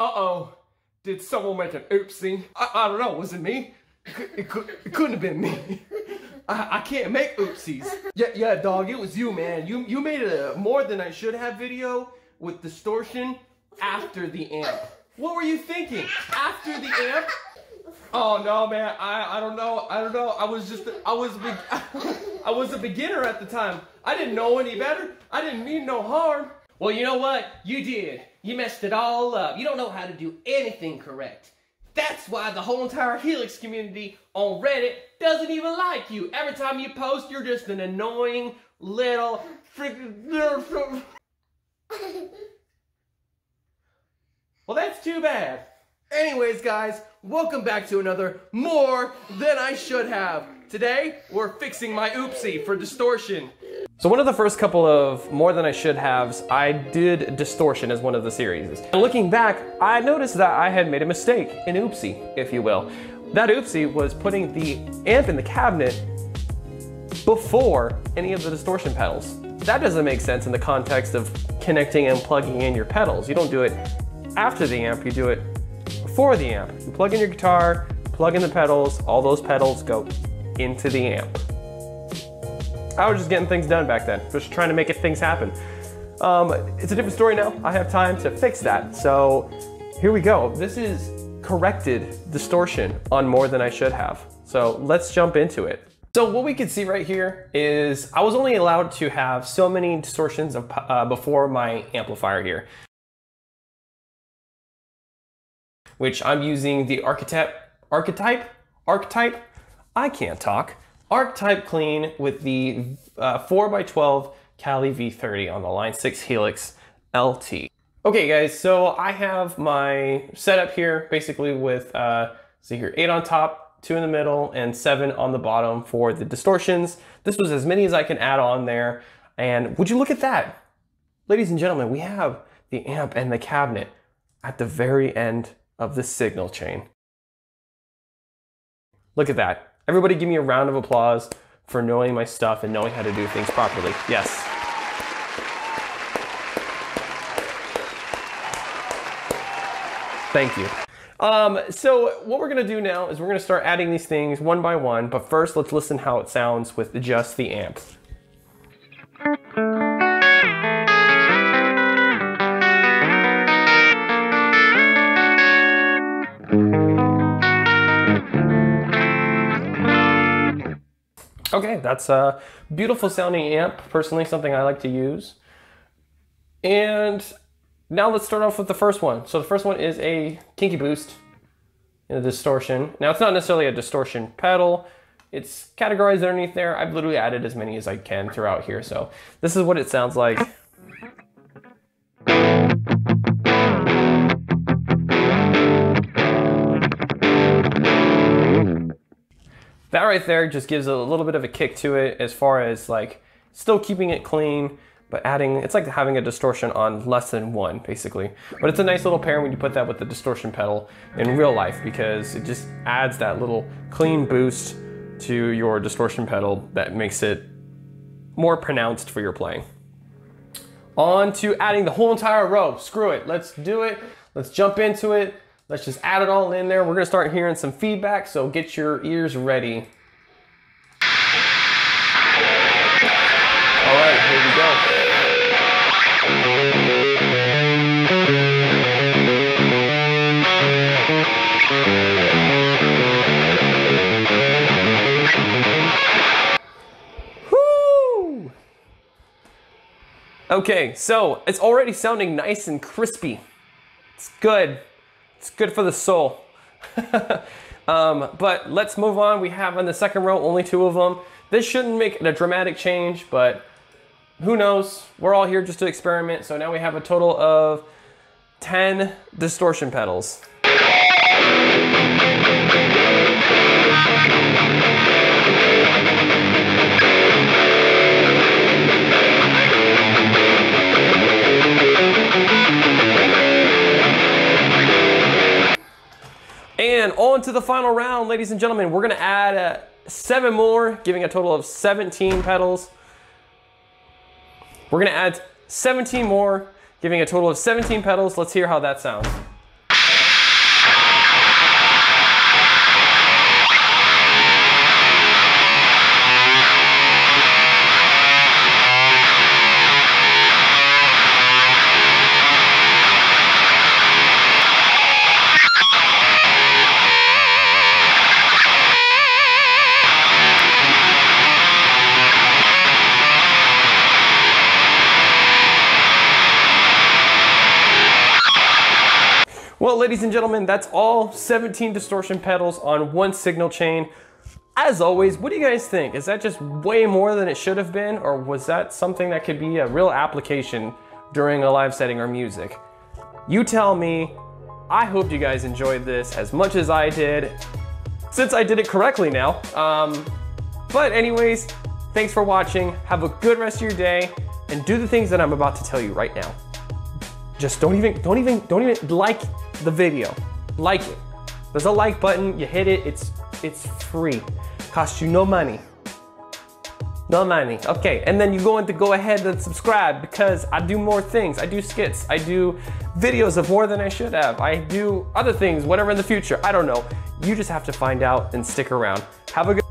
Uh-oh. Did someone make an oopsie? I, I don't know. Was it me? It, could, it, could, it couldn't have been me. I, I can't make oopsies. Yeah, yeah, dog. It was you, man. You you made a more than I should have video with distortion after the amp. What were you thinking? After the amp? Oh no, man. I I don't know. I don't know. I was just I was I was a beginner at the time. I didn't know any better. I didn't mean no harm. Well, you know what? You did. You messed it all up. You don't know how to do anything correct. That's why the whole entire Helix community on Reddit doesn't even like you. Every time you post, you're just an annoying little freaking. Well, that's too bad. Anyways, guys, welcome back to another More Than I Should Have. Today, we're fixing my oopsie for distortion. So one of the first couple of More Than I Should Haves, I did distortion as one of the series. And looking back, I noticed that I had made a mistake, an oopsie, if you will. That oopsie was putting the amp in the cabinet before any of the distortion pedals. That doesn't make sense in the context of connecting and plugging in your pedals. You don't do it after the amp, you do it before the amp. You plug in your guitar, plug in the pedals, all those pedals go into the amp. I was just getting things done back then, just trying to make it, things happen. Um, it's a different story now. I have time to fix that. So here we go. This is corrected distortion on more than I should have. So let's jump into it. So what we can see right here is I was only allowed to have so many distortions of, uh, before my amplifier here. which I'm using the archetype, archetype, archetype, I can't talk, archetype clean with the uh, 4x12 Cali V30 on the Line 6 Helix LT. Okay guys, so I have my setup here basically with, uh, see here, eight on top, two in the middle, and seven on the bottom for the distortions. This was as many as I can add on there. And would you look at that? Ladies and gentlemen, we have the amp and the cabinet at the very end of the signal chain. Look at that. Everybody give me a round of applause for knowing my stuff and knowing how to do things properly. Yes. Thank you. Um, so what we're gonna do now is we're gonna start adding these things one by one, but first let's listen how it sounds with just the amp. Okay, that's a beautiful sounding amp, personally something I like to use. And now let's start off with the first one. So the first one is a Kinky Boost in a distortion. Now it's not necessarily a distortion pedal, it's categorized underneath there. I've literally added as many as I can throughout here. So this is what it sounds like. That right there just gives a little bit of a kick to it as far as like still keeping it clean, but adding, it's like having a distortion on less than one basically. But it's a nice little pair when you put that with the distortion pedal in real life because it just adds that little clean boost to your distortion pedal that makes it more pronounced for your playing. On to adding the whole entire row. Screw it, let's do it. Let's jump into it. Let's just add it all in there. We're gonna start hearing some feedback, so get your ears ready. All right, here we go. Okay, so it's already sounding nice and crispy. It's good. It's good for the soul. um, but let's move on. We have on the second row only two of them. This shouldn't make a dramatic change, but who knows? We're all here just to experiment. So now we have a total of 10 distortion pedals. On to the final round, ladies and gentlemen. We're gonna add uh, seven more, giving a total of 17 pedals. We're gonna add 17 more, giving a total of 17 pedals. Let's hear how that sounds. Well, ladies and gentlemen, that's all 17 distortion pedals on one signal chain. As always, what do you guys think? Is that just way more than it should have been? Or was that something that could be a real application during a live setting or music? You tell me. I hope you guys enjoyed this as much as I did, since I did it correctly now. Um, but anyways, thanks for watching. Have a good rest of your day and do the things that I'm about to tell you right now. Just don't even, don't even, don't even like the video. Like it. There's a like button, you hit it, it's, it's free. Costs you no money. No money. Okay, and then you go to go ahead and subscribe because I do more things. I do skits. I do videos of more than I should have. I do other things, whatever in the future. I don't know. You just have to find out and stick around. Have a good